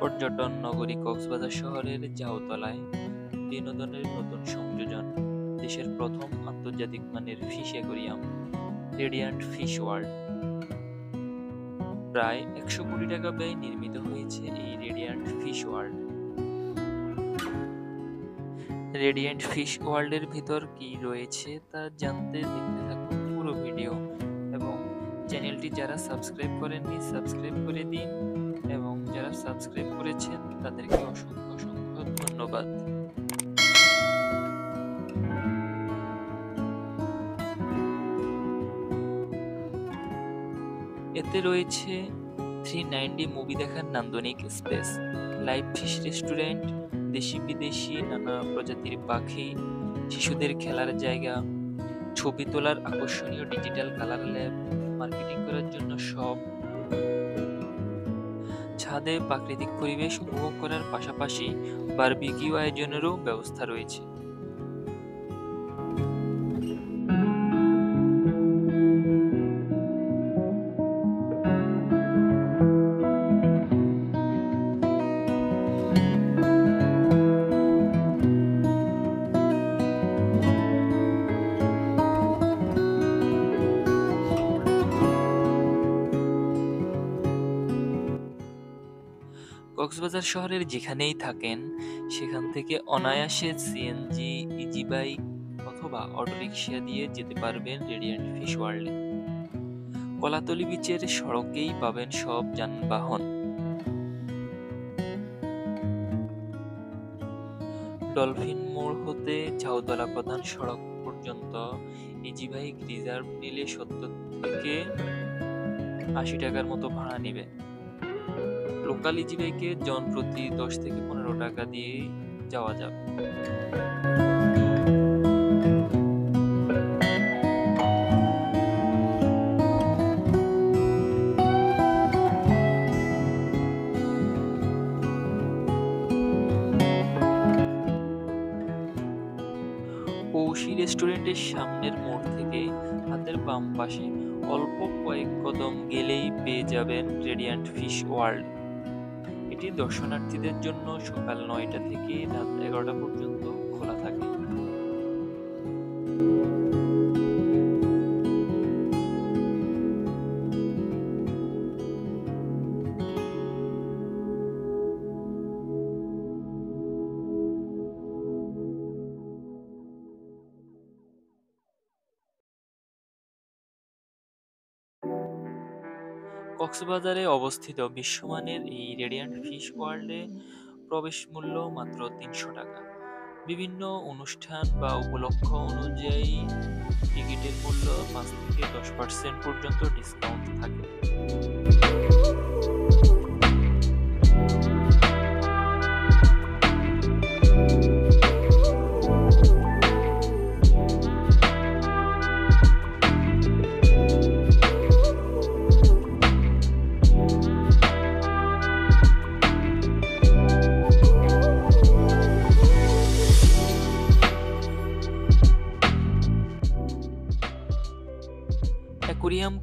পর্যটন নগরী কক্সবাজার শহরের জাওতলায় বিনোদনের নতুন সংযোজন, দেশের প্রথম আন্তর্জাতিক মানের fish aquarium, radiant fish world. প্রায় একশো কোটি টাকা ব্যয় নির্মিত হয়েছে এই radiant fish world. Radiant fish ওয়ার্ল্ডের ভিতর কি রয়েছে তা জানতে দেখতে থাকুন পুরো ভিডিও এবং চ্যানেলটি যারা সাবস্ক্রাইব করেননি, সাবস্ক্রাইব করে দিন। যারা সাবস্ক্রাইব করেছেন, তাদেরকে অসংখ্য অসংখ্য ধন্যবাদ। এতে রয়েছে থ্রি নাইনটি মুভি দেখার নান্দনিক স্পেস, লাইভ ফিশ রেস্টুরেন্ট, দেশি বিদেশি, নানা প্রজাতির পাখি, শিশুদের খেলার জায়গা, ছবি তোলার আকর্ষণীয় ডিজিটাল কালার ল্যাব মার্কেটিং করার জন্য সব ছাদে প্রাকৃতিক পরিবেশ উপভোগ করার পাশাপাশি বার্বিকিউ আয়োজনেরও ব্যবস্থা রয়েছে। কক্সবাজার শহরের যেখানেই থাকেন, সেখান থেকে অনায়াসে সিএনজি ইজি বাইক অথবা অটোরিকশা দিয়ে যেতে পারবেন রেডিয়েন্ট ফিশ ওয়ার্ল্ডে কলাতলি বিচের সড়কেই পাবেন সব যানবাহন। ডলফিন মোড় হতে ঝাউতলা প্রধান সড়ক পর্যন্ত ইজি বাইক রিজার্ভ নিলে সত্তর থেকে আশি টাকার মতো ভাড়া নিবে। লোকাল ইজি বাইকে জন প্রতি দশ থেকে পনেরো টাকা দিয়ে যাওয়া যাবে। পৌষি রেস্টুরেন্টের সামনের মোড় থেকে হাতের বাম পাশে অল্প কয়েক কদম গেলেই পেয়ে যাবেন রেডিয়ান্ট ফিশ ওয়ার্ল্ড এটি দর্শনার্থীদের জন্য সকাল নয়টা থেকে রাত এগারোটা পর্যন্ত। কক্সবাজারে অবস্থিত বিশ্বমানের এই রেডিয়ান্ট ফিশ ওয়ার্ল্ডে প্রবেশ মূল্য মাত্র তিনশো টাকা। বিভিন্ন অনুষ্ঠান বা উপলক্ষ অনুযায়ী টিকিটের মূল্য পাঁচ থেকে দশ পার্সেন্ট পর্যন্ত ডিসকাউন্ট থাকে।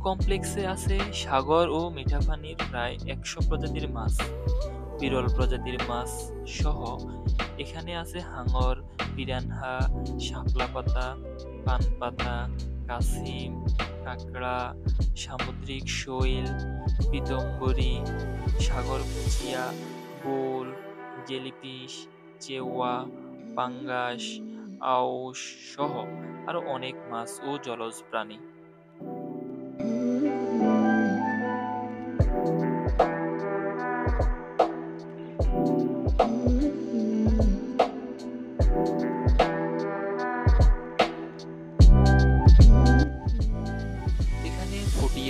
কমপ্লেক্সে আছে সাগর ও মিঠা পানির প্রায় একশো প্রজাতির মাছ, বিরল প্রজাতির মাছ সহ। এখানে আছে হাঙর পিরানহা শাপলা পাতা পান পাতা কাসিম, কাঁকড়া, সামুদ্রিক শৈল, পিতম্বরী, সাগর কুচিয়া, বোল, জেলিফিশ, চেওয়া, পাঙ্গাস, আউশ সহ আরও অনেক মাছ ও জলজ প্রাণী।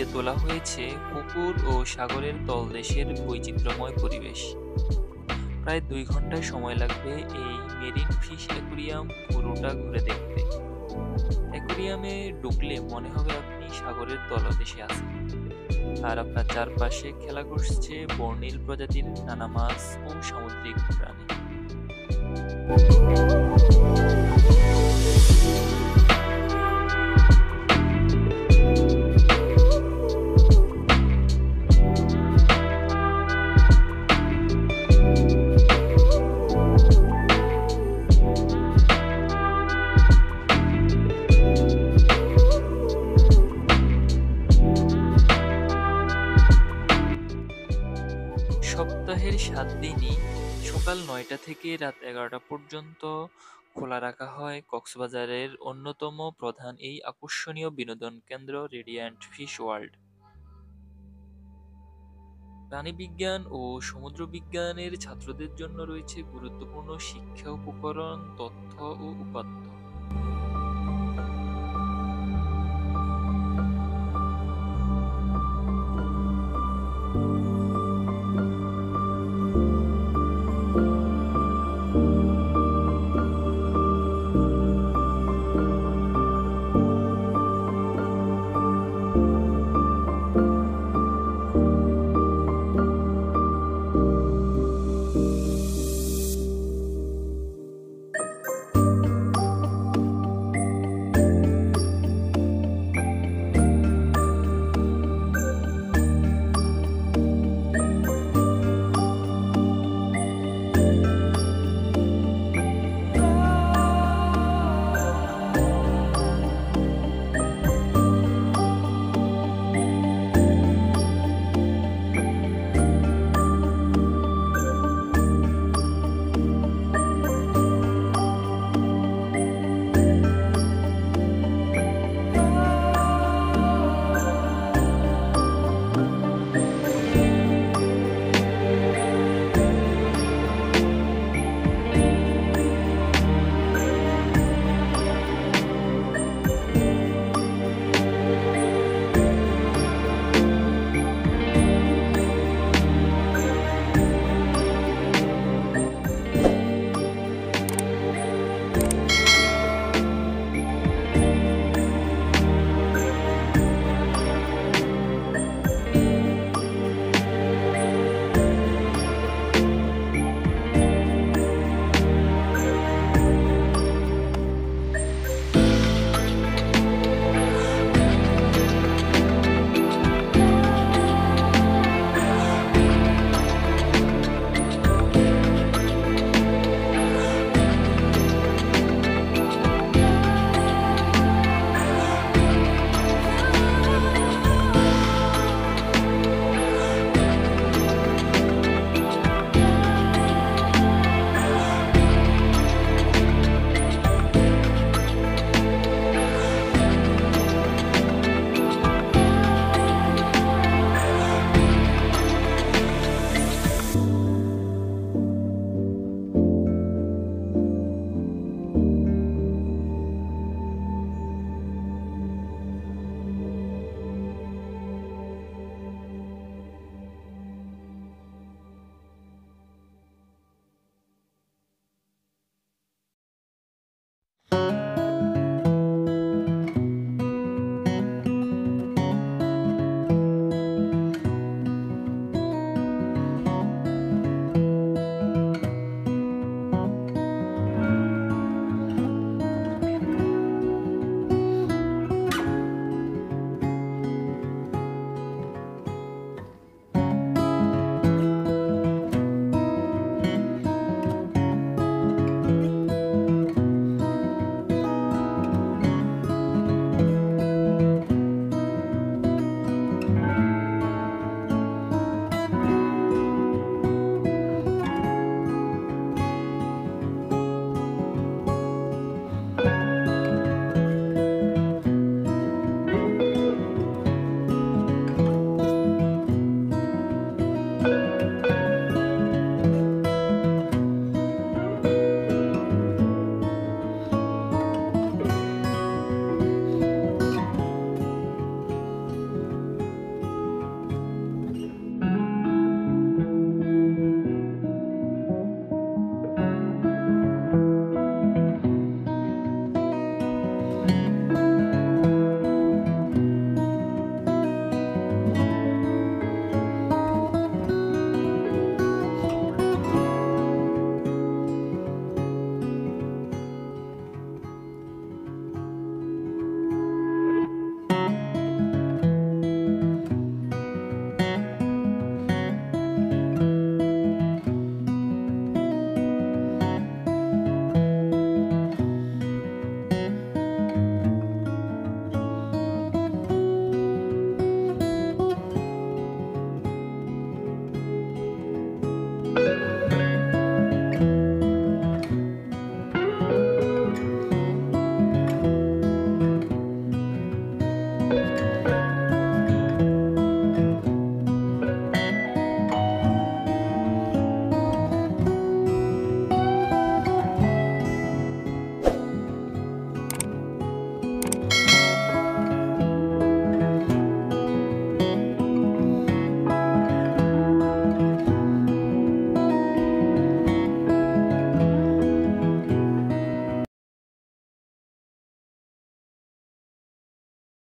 ফুটিয়ে তোলা হয়েছে পুকুর ও সাগরের তলদেশের বৈচিত্র্যময় পরিবেশ। প্রায় দুই ঘণ্টা সময় লাগবে এই মেরিন ফিশ অ্যাকুরিয়াম পুরোটা ঘুরে দেখতে। অ্যাকুরিয়ামে ঢুকলে মনে হবে আপনি সাগরের তলদেশে আছেন। আর আপনার চারপাশে খেলা করছে বর্ণিল প্রজাতির নানা মাছ ও সামুদ্রিক প্রাণী। সকাল নয়টা থেকে রাত এগারোটা পর্যন্ত খোলা রাখা হয়। কক্সবাজারের অন্যতম প্রধান এই আকর্ষণীয় বিনোদন কেন্দ্র রেডিয়ান্ট ফিশ ওয়ার্ল্ড। প্রাণীবিজ্ঞান ও সমুদ্র বিজ্ঞানের ছাত্রদের জন্য রয়েছে গুরুত্বপূর্ণ শিক্ষা উপকরণ, তথ্য ও উপাত্ত।